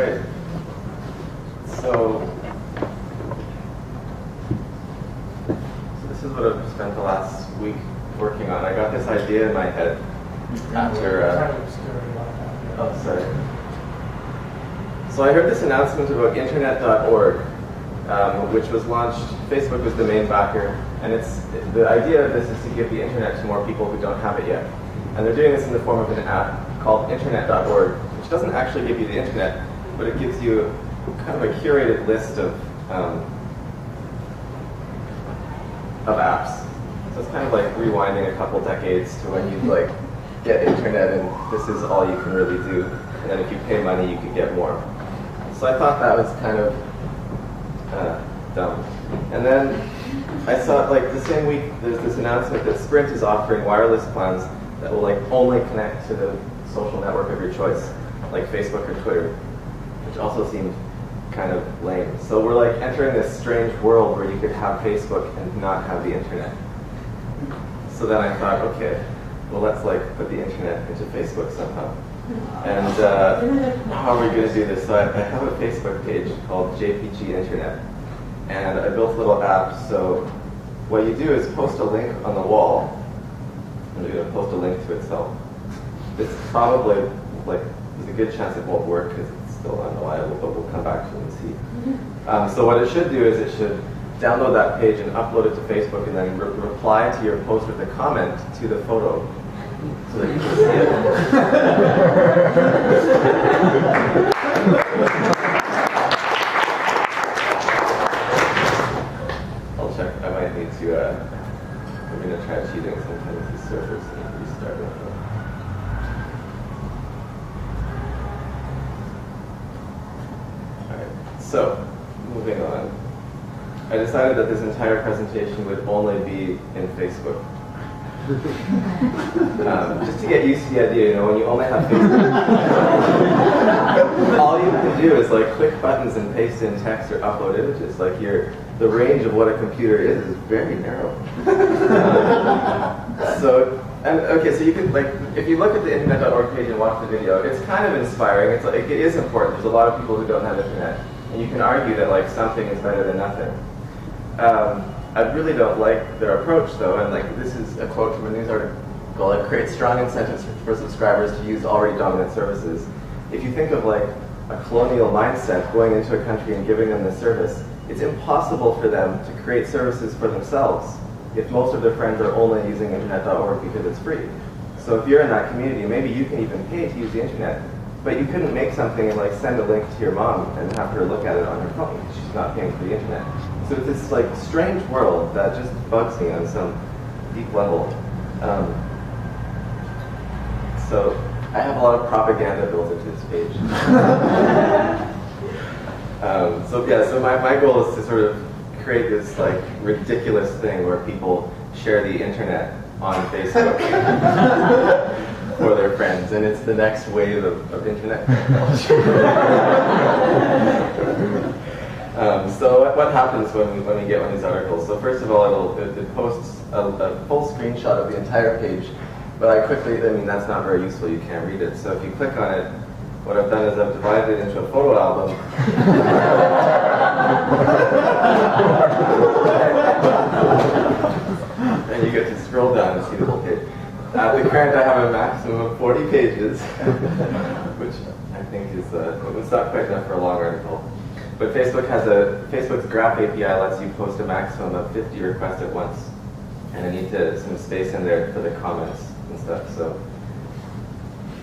right. So, so this is what I've spent the last week working on. I got this idea in my head after. Uh, oh, sorry. So I heard this announcement about Internet.org, um, which was launched. Facebook was the main backer, and it's the idea of this is to give the internet to more people who don't have it yet. And they're doing this in the form of an app called Internet.org, which doesn't actually give you the internet, but it gives you kind of a curated list of um, of apps. So it's kind of like rewinding a couple decades to when you like get internet and this is all you can really do. And then if you pay money, you could get more. So I thought that was kind of uh, dumb. And then I saw like the same week there's this announcement that Sprint is offering wireless plans that will like only connect to the social network of your choice, like Facebook or Twitter, which also seemed kind of lame. So we're like entering this strange world where you could have Facebook and not have the internet. So then I thought, okay, well let's like put the internet into Facebook somehow. And uh, how are we going to do this? So I, I have a Facebook page called JPG Internet, and I built a little app. So what you do is post a link on the wall, and you're going to post a link to itself. It's probably like there's a good chance it won't work because still unreliable, but we'll come back to it and see. Mm-hmm. Um, so what it should do is it should download that page and upload it to Facebook and then re reply to your post with a comment to the photo so that you can see it. I'll check. I might need to, uh, I'm going to try cheating sometimes the servers need restarting. So, moving on. I decided that this entire presentation would only be in Facebook. um, just to get used to the idea, you know, when you only have Facebook, all you can do is like click buttons and paste in text or upload images. Like your, the range of what a computer is is very narrow. um, so, and okay, so you can like, if you look at the internet.org page and watch the video, it's kind of inspiring. It's like, it is important. There's a lot of people who don't have internet. And you can argue that like something is better than nothing. Um, I really don't like their approach though, and like this is a quote from a news article. It creates strong incentives for subscribers to use already dominant services. If you think of like a colonial mindset going into a country and giving them the service, it's impossible for them to create services for themselves if most of their friends are only using internet.org because it's free. So if you're in that community, maybe you can even pay to use the internet, but you couldn't make something and like send a link to your mom and have her look at it on her phone because she's not paying for the internet. So it's this like strange world that just bugs me on some deep level. Um, so I have a lot of propaganda built into this page. um, so yeah, so my, my goal is to sort of create this like ridiculous thing where people share the internet on Facebook for their friends, and it's the next wave of, of internet um, so what happens when we, when we get one of these articles? So first of all, it'll, it, it posts a, a, full screenshot of the entire page, but I quickly, I mean, that's not very useful, you can't read it. So if you click on it, what I've done is I've divided it into a photo album. and you get to scroll down to see the whole the current, I have a maximum of 40 pages, which I think is, uh, it's not quite enough for a long article. But Facebook has a, Facebook's Graph API lets you post a maximum of 50 requests at once. And I need to, some space in there for the comments and stuff. So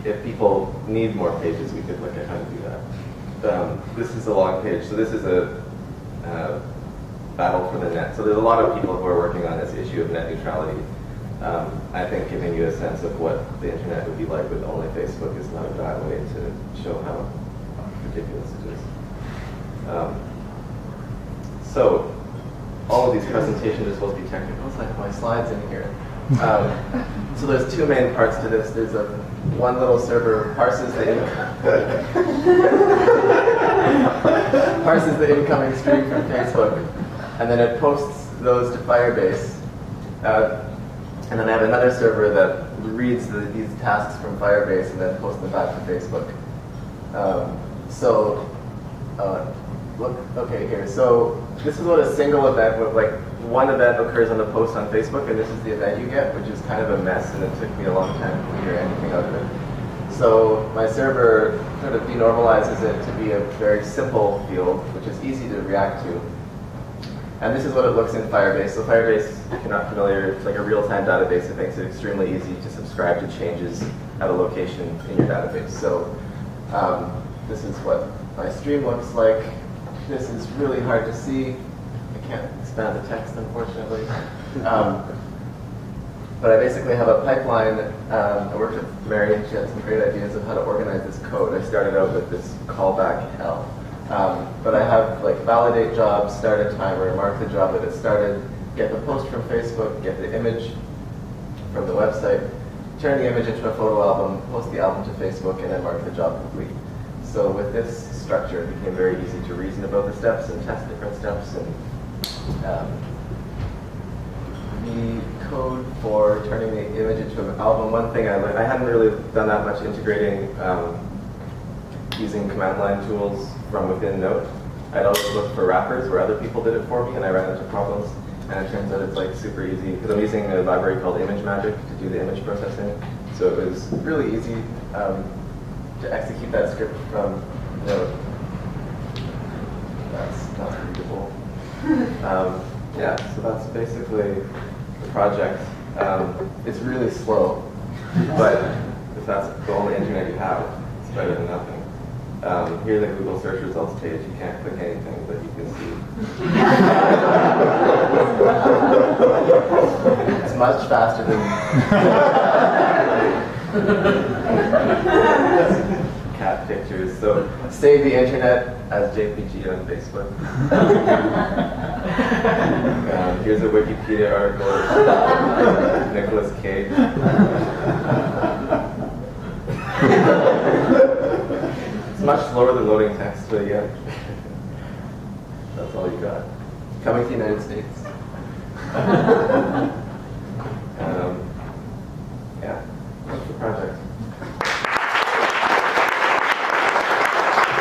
if people need more pages, we could look at how to do that. Um, this is a long page. So this is a uh, battle for the net. So there's a lot of people who are working on this issue of net neutrality um, I think giving you a sense of what the internet would be like with only Facebook is not a bad way to show how ridiculous it is. Um, so, all of these presentations are supposed to be technical, so I have my slides in here. Um, so there's two main parts to this. There's a one little server parses the parses the incoming stream from Facebook, and then it posts those to Firebase. Uh, and then I have another server that reads the, these tasks from Firebase and then posts them back to Facebook. Um, so, uh, look, okay, here. So this is what a single event with like one event occurs on the post on Facebook, and this is the event you get, which is kind of a mess, and it took me a long time to figure anything out of it. So my server sort of denormalizes it to be a very simple field, which is easy to react to. And this is what it looks in Firebase. So Firebase, if you're not familiar, it's like a real-time database. It makes it extremely easy to subscribe to changes at a location in your database. So um, this is what my stream looks like. This is really hard to see. I can't expand the text, unfortunately. Um, but I basically have a pipeline. Um, I worked with Mary, and she had some great ideas of how to organize this code. I started out with this callback hell. Um, but I have like validate job, start a timer, mark the job that it started, get the post from Facebook, get the image from the website, turn the image into a photo album, post the album to Facebook, and then mark the job complete. So with this structure, it became very easy to reason about the steps and test different steps. And um, the code for turning the image into an album, one thing I learned, I hadn't really done that much integrating um, using command line tools from within Node. I'd always look for wrappers where other people did it for me, and I ran into problems. And it turns out it's like super easy because I'm using a library called ImageMagick to do the image processing. So it was really easy um, to execute that script from Node. That's not readable. Um, yeah, so that's basically the project. Um, it's really slow, but if that's the only internet you have, it's better than nothing. Um, here's a Google search results page. You can't click anything, but you can see. it's much faster than cat pictures. So save the internet as JPG on Facebook. um, here's a Wikipedia article. Nicolas Cage. Much slower than loading text, but yeah. That's all you got. Coming to the United States.